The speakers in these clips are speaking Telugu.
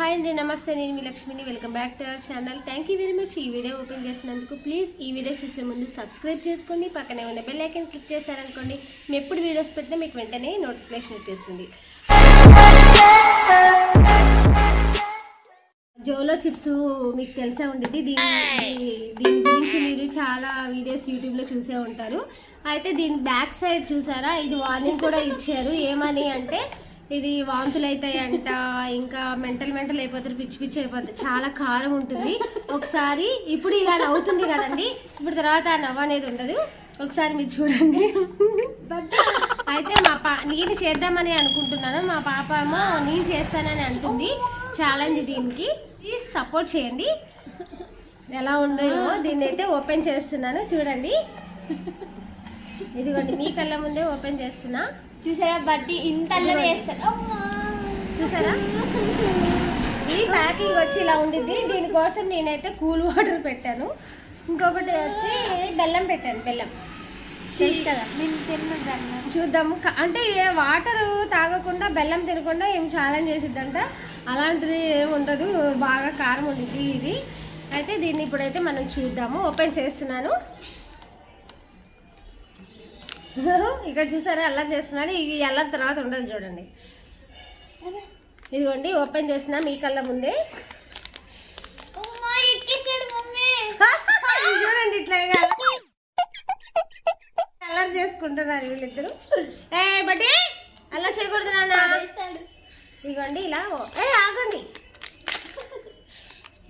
హాయ్ అండి నమస్తే నేను మీ లక్ష్మిని. Welcome back to our channel. Thank you very much ఈ వీడియో ఓపెన్ చేసినందుకు ప్లీజ్ ఈ వీడియో చూసే ముందు సబ్స్క్రైబ్ చేసుకోండి. పక్కనే ఉన్న బెల్ ఐకన్ క్లిక్ చేశారనుకోండి మేము ఎప్పుడు వీడియోస్ పెట్టినా మీకు వెంటనే నోటిఫికేషన్ వచ్చేస్తుంది. జోలో చిప్స్ మీకు తెలిసే ఉండేది దీని దీని గురించి మీరు చాలా వీడియోస్ యూట్యూబ్లో చూసే ఉంటారు. అయితే దీని బ్యాక్ సైడ్ చూసారా? ఇది వార్నింగ్ కూడా ఇచ్చారు. ఏమని అంటే ఇది వాంతులు అవుతాయంట ఇంకా మెంటల్ మెంటల్ అయిపోతారు పిచ్చి పిచ్చి అయిపోతుంది చాలా కారం ఉంటుంది. ఒకసారి ఇప్పుడు ఇలా నవ్వుతుంది కదండి ఇప్పుడు తర్వాత ఆ నవ్వు అనేది ఉండదు. ఒకసారి మీరు చూడండి. అయితే మా పా నేను చేద్దామని అనుకుంటున్నాను. మా పాప ఏమో నేను చేస్తానని అంటుంది. ఛాలెంజ్ దీనికి. ప్లీజ్ సపోర్ట్ చేయండి. ఎలా ఉందో దీన్ని అయితే ఓపెన్ చేస్తున్నాను. చూడండి. ఇదిగోండి మీ కళ్ళ ముందే ఓపెన్ చేస్తున్నా. చూసారా? బట్టి ఇంత అల్లరి అమ్మా. చూసారా? ఈ ప్యాకింగ్ వచ్చి ఇలా ఉండిద్ది. దీనికోసం నేనైతే కూల్ వాటర్ పెట్టాను. ఇంకొకటి వచ్చి బెల్లం పెట్టాను బెల్లం. తెలుసు కదా? చూద్దాము. అంటే వాటర్ తాగకుండా బెల్లం తినకుండా ఏం ఛాలెంజ్ చేసిద్దంట? అలాంటిది ఏమి ఉండదు. బాగా కారం ఉండిద్ది ఇది. అయితే దీన్ని ఇప్పుడైతే మనం చూద్దాము. ఓపెన్ చేస్తున్నాను. ఇక్కడ చూసారా అలా చేస్తున్నాను ఇది అల్లం తర్వాత ఉండదు చూడండి. ఇదిగోండి ఓపెన్ చేస్తున్నా మీ కళ్ళ ముందే. చూడండి ఇట్లా అల్లరి చేసుకుంటున్నారు వీళ్ళిద్దరు. ఏ బట్టి అలా చేయకూడదు నాన్న. ఇదిగోండి ఇలా ఏ ఆగండి.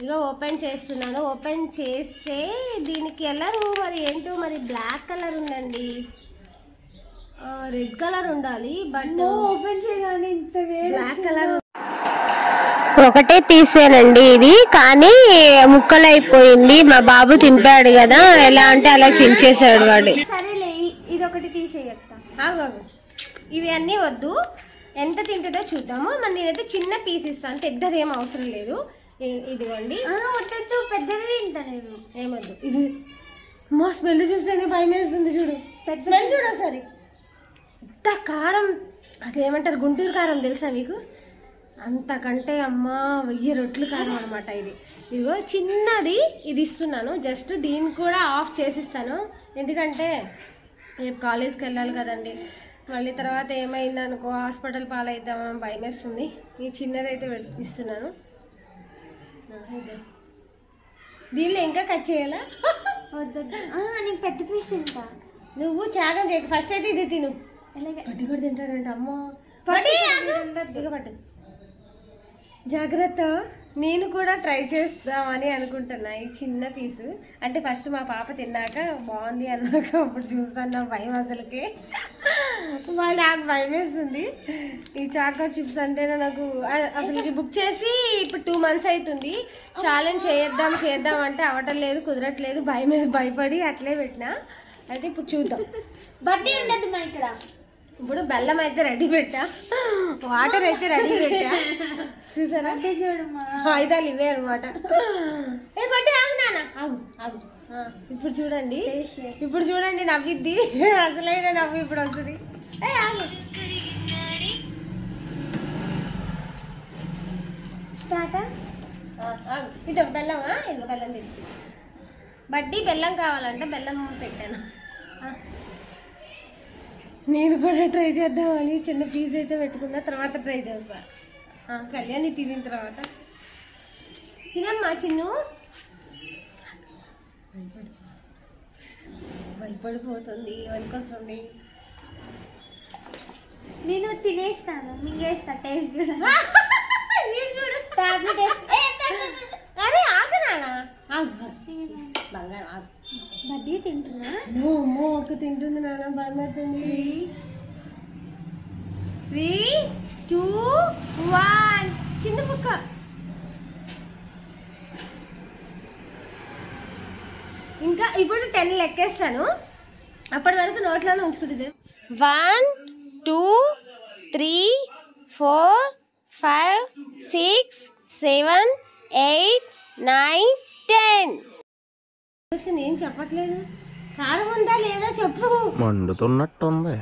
ఇగో ఓపెన్ చేస్తున్నాను. ఓపెన్ చేస్తే దీనికి కలరు మరి ఏంటో మరి బ్లాక్ కలర్ ఉందండి. రెడ్ కలర్ ఉండాలి బట్ ఓపెన్ చేయగానే ఇంత వేడి బ్లాక్ కలర్ ఒకటే తీసేనండి ఇది కానీ ముక్కలు అయిపోయింది మా బాబు తింపాడు కదా ఎలా అంటే అలా చించేశాడు వాడు. సరేలే ఇది ఒకటి తీసేయత్తా. ఇవి అన్నీ వద్దు ఎంత తింటుందో చూద్దాము. మరి నేనైతే చిన్న పీస్ ఇస్తాను పెద్దది ఏం అవసరం లేదు. ఇదిగోండి. వద్దొద్దు పెద్దది తింటా నేను. ఏమొద్దు ఇది. మా స్మెల్ చూస్తేనే భయం వేస్తుంది చూడు. పెద్ద స్మెల్ చూడు ఒకసారి. ఇంత కారం అదేమంటారు గుంటూరు కారం తెలుసా మీకు? అంతకంటే అమ్మా వెయ్యి రొట్లు కారం అనమాట ఇది. ఇదిగో చిన్నది ఇది ఇస్తున్నాను. జస్ట్ దీన్ని కూడా ఆఫ్ చేసిస్తాను. ఎందుకంటే రేపు కాలేజ్కి వెళ్ళాలి కదండి. మళ్ళీ తర్వాత ఏమైంది అనుకో హాస్పిటల్ పాలైద్దామని భయం వేస్తుంది. ఈ చిన్నదైతే పెట్- ఇస్తున్నాను. దీనిలో ఇంకా కట్ చేయాలా? వద్దొద్దు. ఆ, నేను పెద్ద పీస్ తింటా. నువ్వు త్యాగం చేయకు. ఫస్ట్ అయితే ఇది తిను. పట్టి కూడా తింటాడంట అమ్మా. జాగ్రత్త. నేను కూడా ట్రై చేద్దామని అనుకుంటున్నా ఈ చిన్న పీసు. అంటే ఫస్ట్ మా పాప తిన్నాక బాగుంది అన్నాక అప్పుడు చూస్తాను నా భయం అసలుకి. వాళ్ళు నాకు భయం వేస్తుంది ఈ చాక్లెట్ చిప్స్ అంటే నాకు అ- అసలుకి బుక్ చేసి ఇప్పుడు టూ మంత్స్ అవుతుంది ఛాలెంజ్ చేద్దాం చేద్దాం అంటే అవ్వటం లేదు కుదరట్లేదు భయం భయపడి అట్లే పెట్టినా. అయితే ఇప్పుడు చూద్దాం. బట్టి ఉండదు మా ఇక్కడ. ఇప్పుడు బెల్లం అయితే రెడీ పెట్టా. వాటర్ అయితే రెడీ పెట్టా. చూసారా? బట్టి చూడమ్మా. ఆయుధాలు ఇవే అనమాట ఏ బట్టి ఆగు నాన్న. ఆగు ఆగు. ఇప్పుడు చూడండి. ఇప్పుడు చూడండి నవ్విద్ది. అసలైన నవ్వు ఇప్పుడు వస్తుంది. ఏ ఆగు. స్టార్టా ఇదో బెల్లం ఆ, ఇదిగో బెల్లం తిని బడ్డీ బెల్లం కావాలంటే బెల్లం పెట్టాను. నేను కూడా ట్రై చేద్దామని చిన్న పీస్ అయితే పెట్టుకున్నా తర్వాత ట్రై చేస్తా. కళ్యాణి తినిన తర్వాత. తినమ్మా చిన్ను. భయపడి- భయపడిపోతుంది వణుకొస్తుంది. నేను తినేస్తాను మింగేస్తా టేస్ట్ చూడ. టాబ్లెట్ అరే ఆగనానా? ఆగు. బంగారం తింటున్నా? అమ్మో అమ్మో ఒక్క తింటుంది నాన్న భయమవుతుంది త్రీ టూ వన్. చిన్న ముక్క. ఇంకా ఇప్పుడు టెన్ లెక్కేస్తాను. అప్పటి వరకు నోట్లోనే ఉంచుకుంటుంది. One two three four five six seven eight nine ten. చెప్పట్లేదు? కారం ఉందా లేదా చెప్పు. మండుతున్నట్టుంది.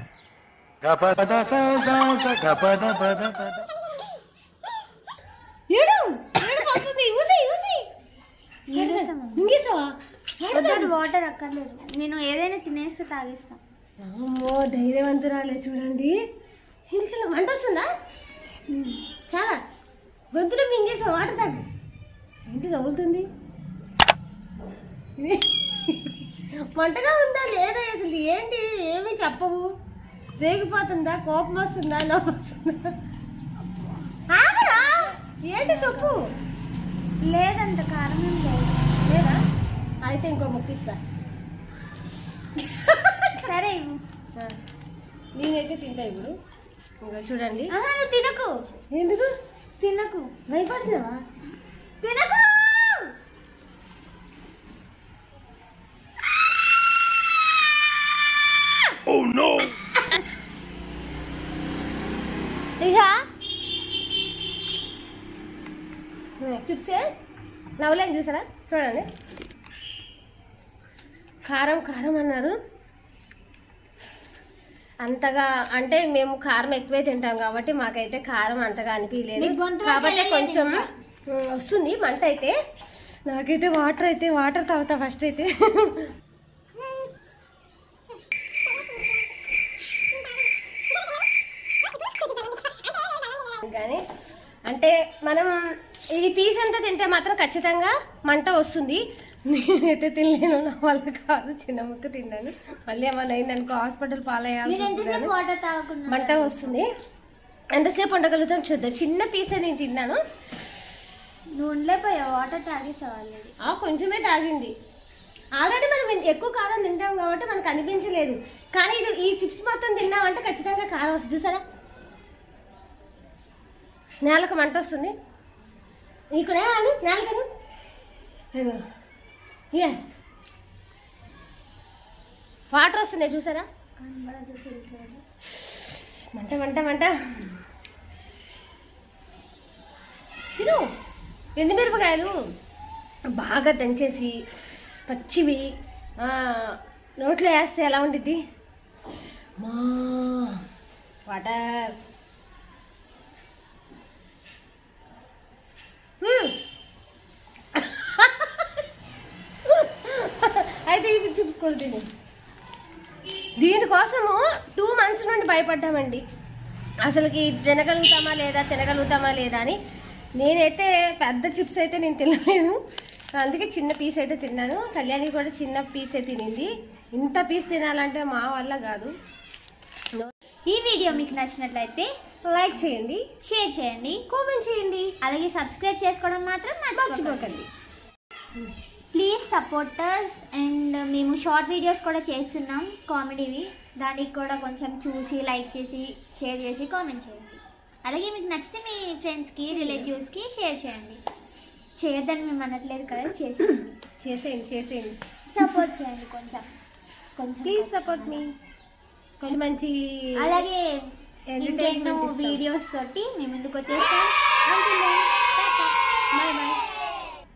వాటర్ అక్కర్లేదు. నేను ఏదైనా తినేస్తే తాగిస్తా. అమ్మో ధైర్యవంతురాలే చూడండి. ఇంటికి వంట వస్తుందా? చాలా. గొంతులో మింగేసా వాటర్ తాగు. ఏంటి నవ్వుతుంది మంటగా ఉందా లేదా అసలు ఏంటి? ఏమీ చెప్పవు. రేగిపోతుందా? కోపం వస్తుందా? నవ్వు వస్తుందా? ఆగరా! ఏంటి చెప్పు? లేదంత కారం ఏం లేదు. లేదా? అయితే ఇంకో ముక్కిస్తా సరే నేనైతే తింటా ఇప్పుడు. ఇంకా చూడండి. తినకు. ఎందుకు? తినకు. భయపడుతున్నావా? తినకు! ఇక చిప్సే నవ్వులేని చూసారా? చూడండి. కారం కారం అన్నారు. అంతగా అంటే మేము కారం ఎక్కువే తింటాం కాబట్టి మాకైతే కారం అంతగా అనిపించలేదు కాబట్టి కొంచెం వస్తుంది మంట అయితే. నాకైతే వాటర్ అయితే వాటర్ తాగుతా ఫస్ట్ అయితే. కానీ అంటే మనం ఈ పీస్ అంతా తింటే మాత్రం ఖచ్చితంగా మంట వస్తుంది. నేనైతే తినలేను నా వల్ల కాదు చిన్న ముక్క తిన్నాను. మళ్ళీ ఏమన్నా అయిందనుకో హాస్పిటల్ తాగకుండా మంట వస్తుంది. ఎంతసేపు ఉండగలుగుతాం చూద్దాం. చిన్న పీసే నేను తిన్నాను. నువ్వు ఉండలేపోయావు వాటర్ తాగేసావు కొంచెమే తాగింది. ఆల్రెడీ మనం ఎక్కువ కారం తింటాం కాబట్టి మనకు అనిపించలేదు. కానీ ఇది ఈ చిప్స్ మొత్తం తిన్నామంటే ఖచ్చితంగా కారం వస్తుంది. చూసారా? నేలకు మంట వస్తుంది. ఇక్కడ నేలకను? వాటర్ వస్తున్నాయి చూసారా? మంట మంట మంట. తిను. ఎండుమిరపకాయలు బాగా దంచేసి పచ్చివి నోట్లో వేస్తే ఎలా ఉండిద్ది? మా వాటర్ మ్మ్. అయితే ఇవి తిని. దీనికోసము టూ మంత్స్ నుండి భయపడ్డామండి. అసలుకి తినగలుగుతామా లేదా తినగలుగుతామా లేదా అని. నేనైతే పెద్ద చిప్స్ అయితే నేను తినలేను అందుకే చిన్న పీస్ అయితే తిన్నాను. కళ్యాణి కూడా చిన్న పీసే తినింది. ఇంత పీస్ తినాలంటే మా వల్ల కాదు. ఈ వీడియో మీకు నచ్చినట్లయితే లైక్ చేయండి షేర్ చేయండి కామెంట్ చేయండి. అలాగే సబ్స్క్రైబ్ చేసుకోవడం మాత్రం మర్చిపోకండి మర్చిపోకండి. సపోర్టర్స్ అండ్ మేము షార్ట్ వీడియోస్ కూడా చేస్తున్నాం కామెడీవి. దానికి కూడా కొంచెం చూసి లైక్ చేసి షేర్ చేసి కామెంట్ చేయండి. అలాగే మీకు నచ్చితే మీ ఫ్రెండ్స్కి రిలేటివ్స్కి షేర్ చేయండి. చేయొద్దని మేము అనట్లేదు కదా చేసి చేసేయండి చేసేయండి. సపోర్ట్ చేయండి కొంచెం. కొంచెం ప్లీజ్ సపోర్ట్ మీ కొంచెం మంచి అలాగే ఇస్తాం. వీడియోస్ తోటి మేము ముందుకు వచ్చేస్తాం.